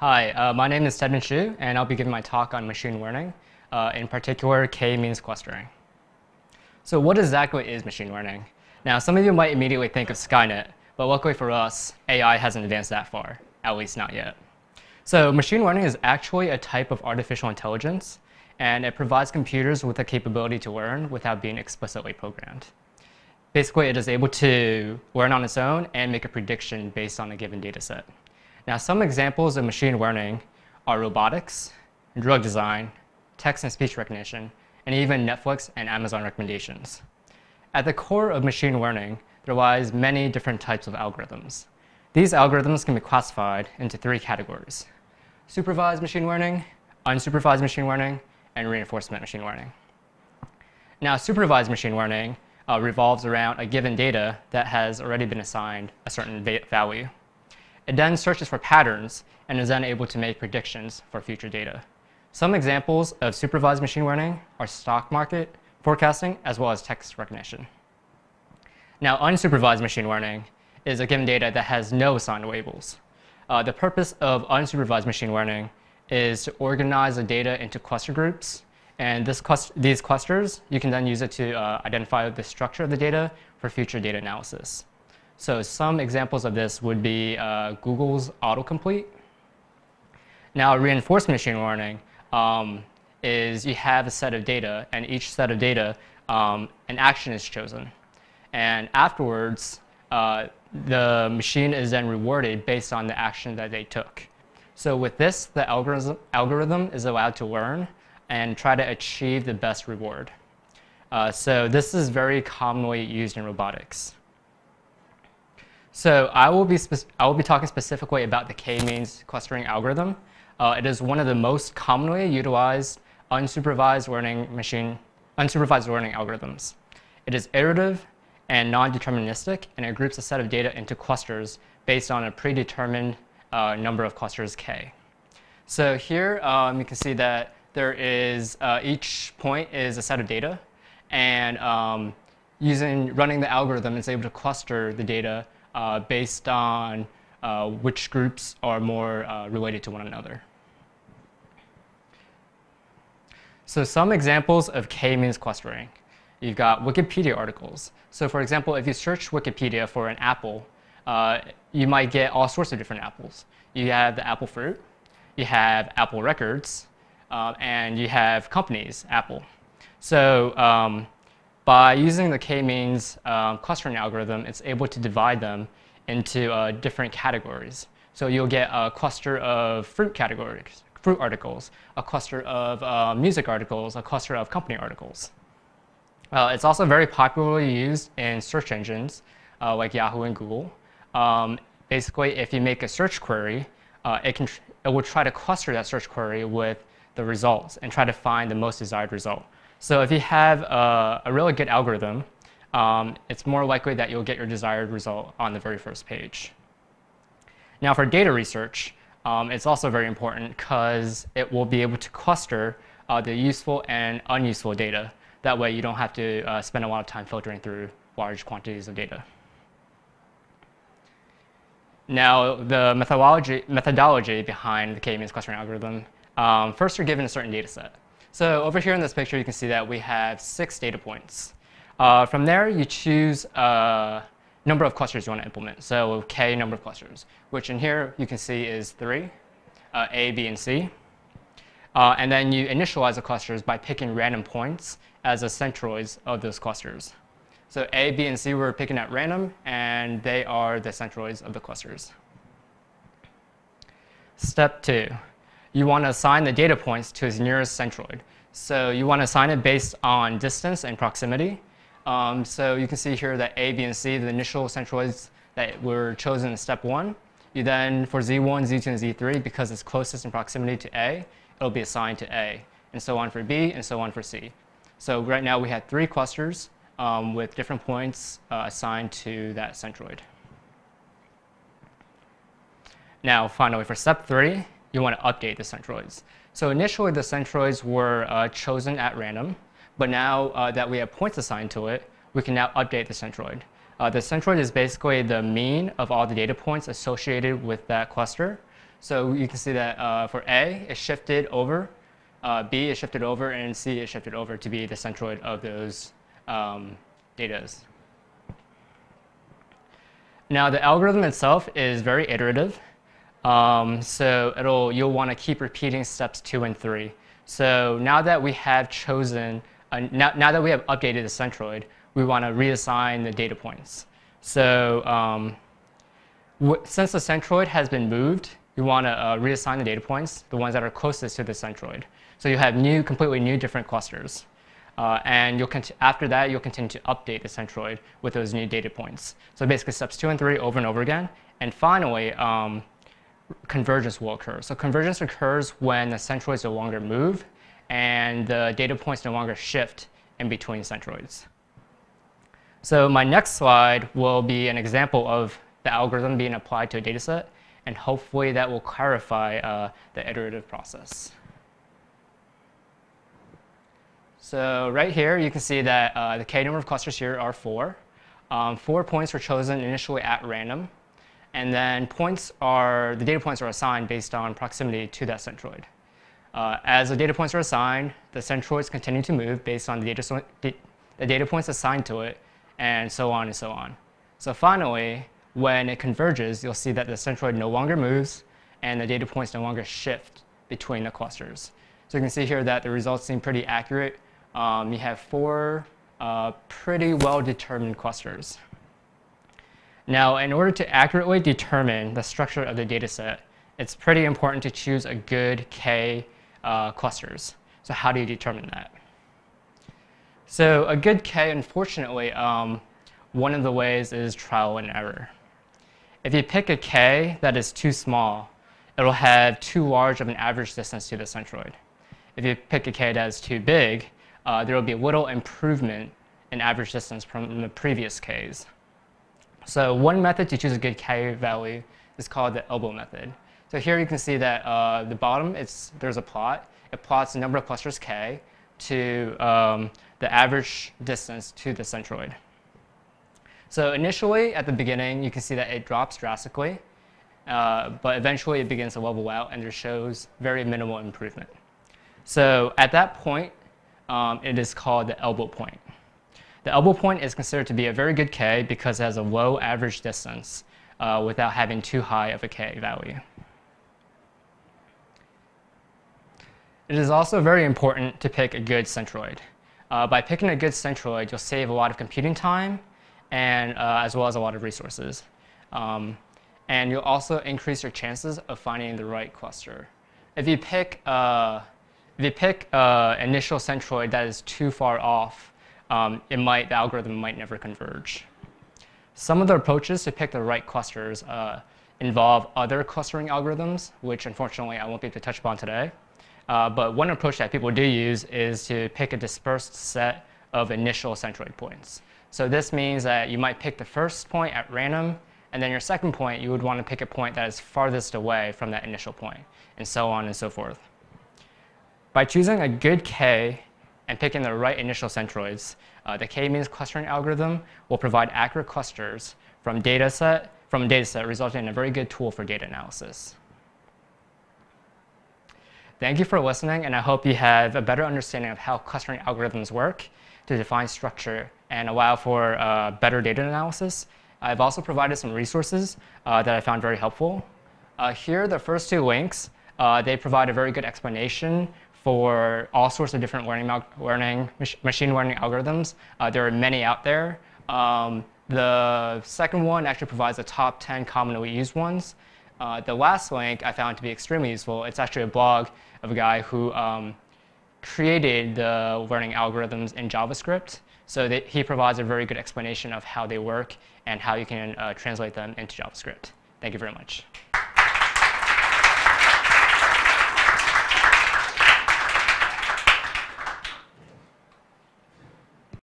Hi, uh, my name is Stedman Xu, and I'll be giving my talk on machine learning, uh, in particular k-means clustering. So what exactly is machine learning? Now, some of you might immediately think of Skynet, but luckily for us, AI hasn't advanced that far, at least not yet. So machine learning is actually a type of artificial intelligence, and it provides computers with the capability to learn without being explicitly programmed. Basically, it is able to learn on its own and make a prediction based on a given data set. Now, some examples of machine learning are robotics, drug design, text and speech recognition, and even Netflix and Amazon recommendations. At the core of machine learning, there lies many different types of algorithms. These algorithms can be classified into three categories. Supervised machine learning, unsupervised machine learning, and reinforcement machine learning. Now, supervised machine learning uh, revolves around a given data that has already been assigned a certain value. It then searches for patterns and is then able to make predictions for future data. Some examples of supervised machine learning are stock market forecasting as well as text recognition. Now, unsupervised machine learning is a given data that has no assigned labels. Uh, the purpose of unsupervised machine learning is to organize the data into cluster groups. And this cluster, these clusters, you can then use it to uh, identify the structure of the data for future data analysis. So some examples of this would be uh, Google's autocomplete. Now, reinforcement machine learning um, is you have a set of data, and each set of data, um, an action is chosen. And afterwards, uh, the machine is then rewarded based on the action that they took. So with this, the algorithm, algorithm is allowed to learn and try to achieve the best reward. Uh, so this is very commonly used in robotics. So I will be, I will be talking specifically about the k-means clustering algorithm. Uh, it is one of the most commonly utilized unsupervised learning machine, unsupervised learning algorithms. It is iterative and non-deterministic, and it groups a set of data into clusters based on a predetermined uh, number of clusters k. So here um, you can see that there is, uh, each point is a set of data, and um, using, running the algorithm it's able to cluster the data based on uh, which groups are more uh, related to one another. So some examples of k-means clustering. You've got Wikipedia articles. So for example, if you search Wikipedia for an apple, uh, you might get all sorts of different apples. You have the apple fruit, you have Apple records, uh, and you have companies, Apple. So um, by using the k-means um, clustering algorithm, it's able to divide them into uh, different categories. So you'll get a cluster of fruit categories, fruit articles, a cluster of uh, music articles, a cluster of company articles. Uh, it's also very popularly used in search engines uh, like Yahoo and Google. Um, basically, if you make a search query, uh, it, can it will try to cluster that search query with the results and try to find the most desired result. So if you have a, a really good algorithm, um, it's more likely that you'll get your desired result on the very first page. Now for data research, um, it's also very important because it will be able to cluster uh, the useful and unuseful data. That way you don't have to uh, spend a lot of time filtering through large quantities of data. Now, the methodology, methodology behind the k-means clustering algorithm, um, first you're given a certain data set. So over here in this picture, you can see that we have six data points. Uh, from there, you choose a number of clusters you want to implement. So k number of clusters, which in here you can see is three, uh, A, B, and C. Uh, and then you initialize the clusters by picking random points as the centroids of those clusters. So A, B, and C we're picking at random, and they are the centroids of the clusters. Step two, you want to assign the data points to its nearest centroid. So you want to assign it based on distance and proximity. Um, so you can see here that A, B, and C, the initial centroids that were chosen in step one. You then, for Z1, Z2, and Z3, because it's closest in proximity to A, it'll be assigned to A, and so on for B, and so on for C. So right now we have three clusters um, with different points uh, assigned to that centroid. Now, finally, for step three, you want to update the centroids. So initially, the centroids were uh, chosen at random. But now uh, that we have points assigned to it, we can now update the centroid. Uh, the centroid is basically the mean of all the data points associated with that cluster. So you can see that uh, for A, it shifted over, uh, B is shifted over, and C is shifted over to be the centroid of those um, datas. Now the algorithm itself is very iterative. Um, so it'll, you'll want to keep repeating steps two and three. So now that we have chosen, uh, now, now that we have updated the centroid, we want to reassign the data points. So um, since the centroid has been moved, you want to uh, reassign the data points, the ones that are closest to the centroid. So you have new, completely new different clusters. Uh, and you'll after that, you'll continue to update the centroid with those new data points. So basically steps two and three over and over again. And finally, um, convergence will occur. So convergence occurs when the centroids no longer move and the data points no longer shift in between centroids. So my next slide will be an example of the algorithm being applied to a dataset, and hopefully that will clarify uh, the iterative process. So right here, you can see that uh, the k number of clusters here are four. Um, four points were chosen initially at random, and then points are, the data points are assigned based on proximity to that centroid. Uh, as the data points are assigned, the centroids continue to move based on the data, so the data points assigned to it, and so on and so on. So finally, when it converges, you'll see that the centroid no longer moves, and the data points no longer shift between the clusters. So you can see here that the results seem pretty accurate. Um, you have four uh, pretty well-determined clusters. Now, in order to accurately determine the structure of the dataset, it's pretty important to choose a good K uh, clusters. So how do you determine that? So a good K, unfortunately, um, one of the ways is trial and error. If you pick a K that is too small, it'll have too large of an average distance to the centroid. If you pick a K that is too big, uh, there will be little improvement in average distance from the previous Ks. So one method to choose a good K value is called the elbow method. So here you can see that uh, the bottom, it's, there's a plot. It plots the number of clusters K to um, the average distance to the centroid. So initially, at the beginning, you can see that it drops drastically, uh, but eventually it begins to level out and it shows very minimal improvement. So at that point, um, it is called the elbow point. The elbow point is considered to be a very good K because it has a low average distance uh, without having too high of a K value. It is also very important to pick a good centroid. Uh, by picking a good centroid, you'll save a lot of computing time and uh, as well as a lot of resources. Um, and you'll also increase your chances of finding the right cluster. If you pick, uh, if you pick uh, initial centroid that is too far off, um, it might, the algorithm might never converge. Some of the approaches to pick the right clusters uh, involve other clustering algorithms, which unfortunately I won't be able to touch upon today. Uh, but one approach that people do use is to pick a dispersed set of initial centroid points. So this means that you might pick the first point at random, and then your second point, you would want to pick a point that is farthest away from that initial point, and so on and so forth. By choosing a good K and picking the right initial centroids, uh, the k-means clustering algorithm will provide accurate clusters from data set, from a data set, resulting in a very good tool for data analysis. Thank you for listening, and I hope you have a better understanding of how clustering algorithms work to define structure and allow for uh, better data analysis. I've also provided some resources uh, that I found very helpful. Uh, here, the first two links, uh, they provide a very good explanation for all sorts of different learning, learning machine learning algorithms. Uh, there are many out there. Um, the second one actually provides the top 10 commonly used ones. Uh, the last link I found to be extremely useful. It's actually a blog of a guy who um, created the learning algorithms in JavaScript. So that he provides a very good explanation of how they work and how you can uh, translate them into JavaScript. Thank you very much.